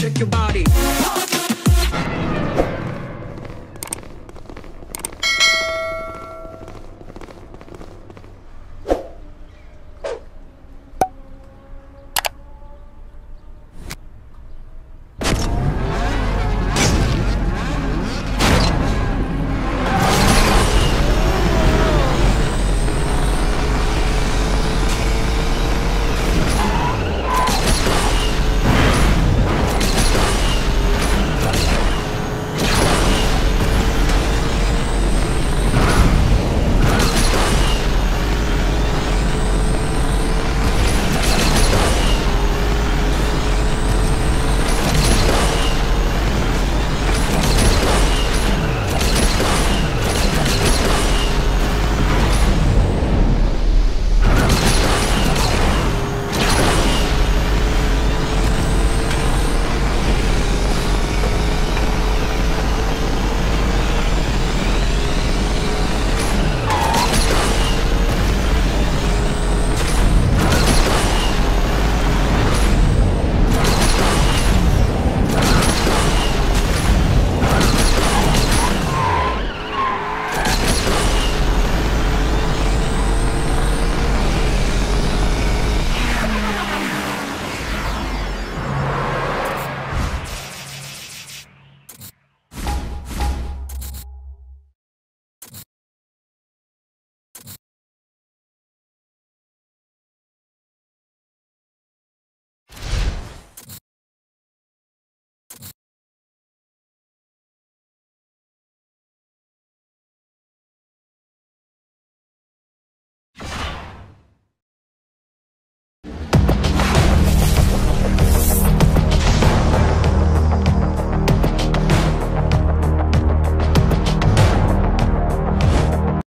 check your body.